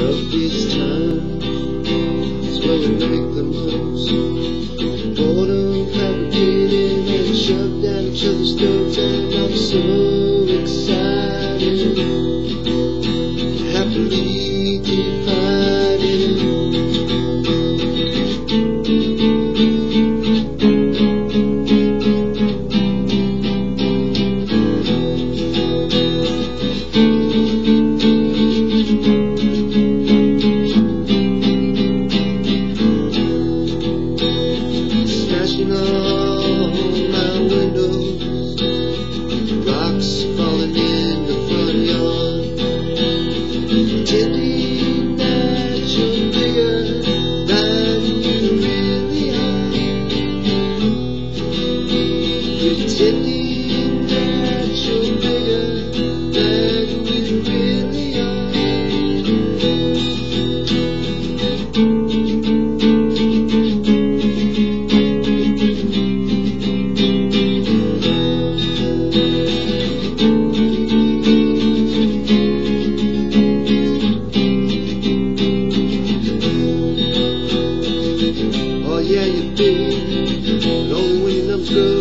Hope it's time It's when we make the most. Boredom fabricated and down each other's And I'm so excited road, rocks falling in the front yard. you. than you really are? yeah you do. Knowing I'm screwed.